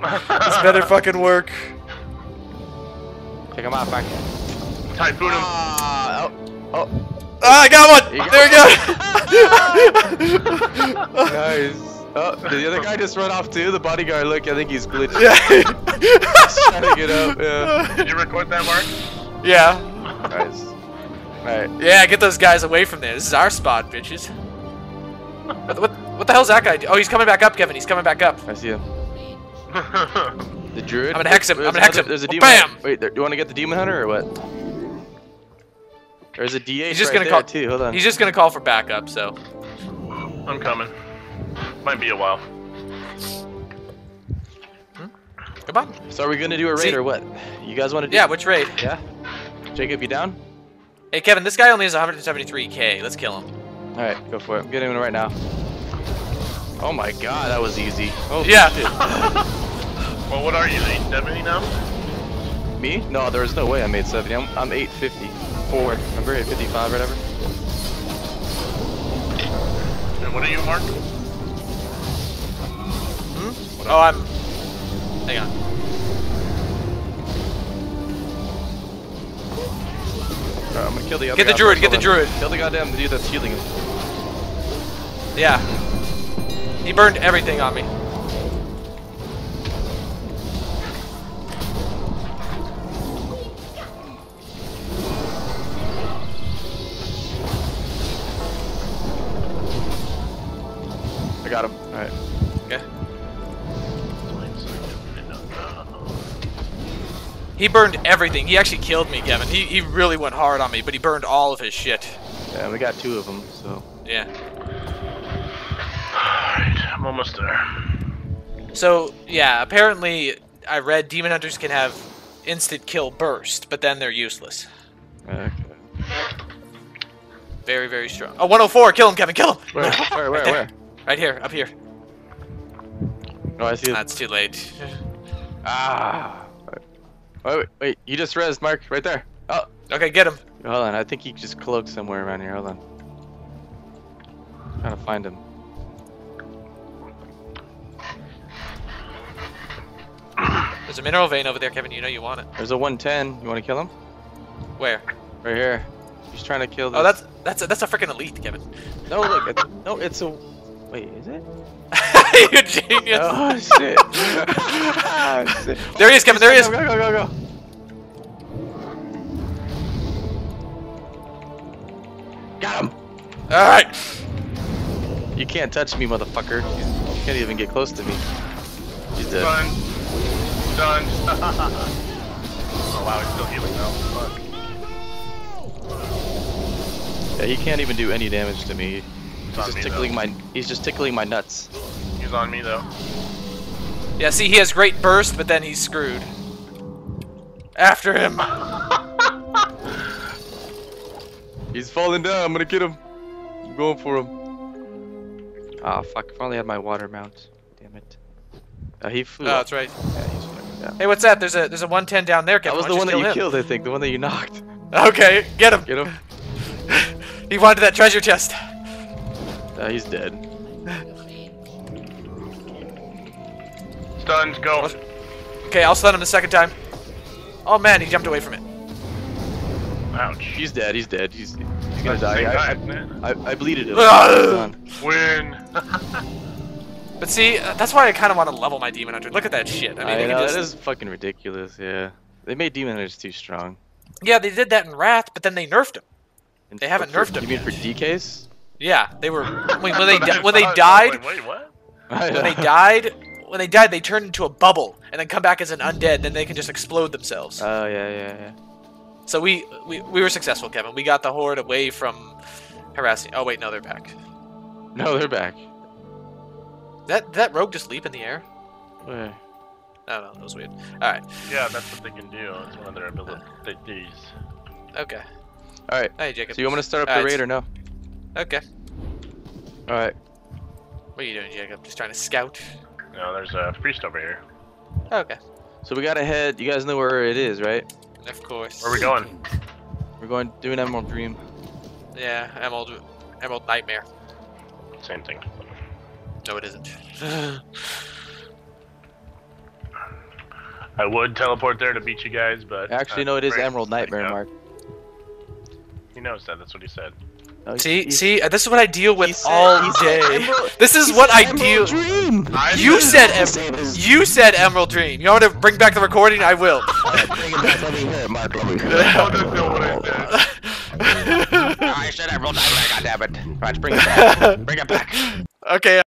This better fucking work. Take him out, Mark. Typhoon him. Ah, oh, oh, Ah, I got one! Got there we go! nice. Oh, did the other guy just run off too? The bodyguard, look, I think he's glitched. yeah. He's trying to get up, yeah. Did you record that, Mark? yeah. Nice. Alright. Yeah, get those guys away from there. This is our spot, bitches. What, what, what the hell's that guy do? Oh, he's coming back up, Kevin. He's coming back up. I see him. The druid? I'm gonna hex him, I'm There's gonna hex another- him. There's a Oh, demon. bam! Hunter. Wait, there, do you want to get the demon hunter or what? There's a DH He's just right gonna there call. too. Hold on. He's just gonna call for backup. So. I'm coming. Might be a while. Come on. So are we gonna do a raid See- or what? You guys want to do? Yeah, which raid? Yeah. Jacob, you down? Hey, Kevin, this guy only has 173k. Let's kill him. All right, go for it. I'm getting him right now. Oh my god, that was easy. Oh Yeah. shit. Well, what are you, 870 now? Me? No, there is no way I made 70. I'm, I'm 854. Remember 855, whatever. And what are you, Mark? Hmm? Oh, I'm. Hang on. Alright, I'm gonna kill the other Get the guy druid, get the druid. Kill the goddamn dude that's healing him. Yeah. He burned everything on me. Got him. Alright. Okay. He burned everything. He actually killed me, Kevin. He, he really went hard on me, but he burned all of his shit. Yeah, we got two of them, so. Yeah. Alright, I'm almost there. So, yeah, apparently I read Demon Hunters can have instant kill burst, but then they're useless. Okay. Very, very strong. Oh, 104! Kill him, Kevin, kill him! Where? Where? Where? there. Where? Right here, up here. Oh, I see. That's too late. Ah. Wait, wait, wait. You just rezzed, Mark. Right there. Oh. Okay, get him. Hold on. I think he just cloaked somewhere around here. Hold on. I'm trying to find him. There's a mineral vein over there, Kevin. You know you want it. There's a 110. You want to kill him? Where? Right here. He's trying to kill this. Oh, that's that's a, that's a freaking elite, Kevin. No, look. It's, no, it's a. Wait, is it? you genius. Oh shit! Ah, shit. There he is, Kevin. There he is. Go, go, go, go, go. Got him. All right. You can't touch me, motherfucker. You can't even get close to me. He's dead. Done. Done. oh wow, he's still healing though. Fuck. Yeah, he can't even do any damage to me. He's just me, tickling though. my. He's just tickling my nuts. He's on me though. Yeah. See, he has great burst, but then he's screwed. After him. He's falling down. I'm gonna get him. I'm going for him. Ah, fuck. If I only had my water mount. Damn it. Uh, he flew. Oh, up. that's right. Yeah, he's fucking. Hey, what's that? There's a there's a 110 down there, That Kevin. was the one that you him? killed, I think. The one that you knocked. Okay, get him. Get him. He wanted that treasure chest. Uh, he's dead. Stunned. Go. Okay, I'll stun him the second time. Oh man, he jumped away from it. Ouch. He's dead. He's dead. He's he's gonna At die. same I, time. I, I, I bleeded him. Ugh. Win. But see, uh, that's why I kind of want to level my demon hunter. Look at that shit. I mean, I, know just- that is fucking ridiculous. Yeah, they made demon hunters too strong. yeah, they did that in Wrath, but then they nerfed him. And They haven't for- nerfed him You mean yet. for DKs? Yeah, they were when, when they di- when they died Wait, wait, what? when they died when they died they turned into a bubble and then come back as an undead. Then they can just explode themselves. Oh yeah, yeah, yeah. So we, we we were successful, Kevin. We got the horde away from harassing. Oh wait, no, they're back. No, they're back. That that rogue just leap in the air? Where? I don't know. That was weird. All right. Yeah, that's what they can do. It's one of their abilities. Okay. All right. Hey, Jacob. So you want me to start up the uh, Alright. raid or no? Okay. All right. What are you doing, Jacob? Just trying to scout? No, there's a priest over here. Okay. So we gotta head. You guys know where it is, right? Of course. Where are we going? We're going to do an Emerald Dream. Yeah, Emerald, Emerald Nightmare. Same thing. No, it isn't. I would teleport there to beat you guys, but Actually, no, it is Emerald Nightmare. Mark. He knows that. That's what he said. No, See, he- see, uh, this is what I deal with said- all day. Emerald- This is what I Emerald deal. Dream. I You said Say em- you said Emerald Dream. You want me to bring back the recording? I will. Bring it back. Let me hear it, Mark. Let me hear it. That's not what I said. I said Emerald Nightmare. Goddammit. Right, bring it back. bring it back. okay.